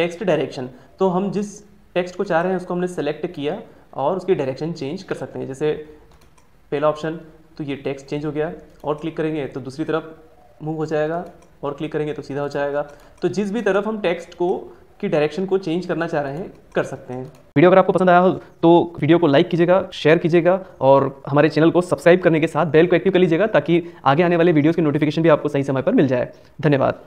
Text direction. तो हम जिस टेक्स्ट को चाह रहे हैं, उसको हमने सेलेक्ट किया और उसकी डायरेक्शन चेंज कर सकते हैं। जैसे पहला ऑप्शन तो ये टेक्स्ट चेंज हो गया और क्लिक करेंगे तो दूसरी तरफ़ मूव हो जाएगा और क्लिक करेंगे तो सीधा हो जाएगा। तो जिस भी तरफ़ हम टेक्स्ट को, की डायरेक्शन को चेंज करना चाह रहे हैं, कर सकते हैं। वीडियो अगर आपको पसंद आया हो तो वीडियो को लाइक कीजिएगा शेयर कीजिएगा और हमारे चैनल को सब्सक्राइब करने के साथ बेल को एक्टिव कर लीजिएगा ताकि आगे आने वाले वीडियोज़ की नोटिफिकेशन भी आपको सही समय पर मिल जाए। धन्यवाद।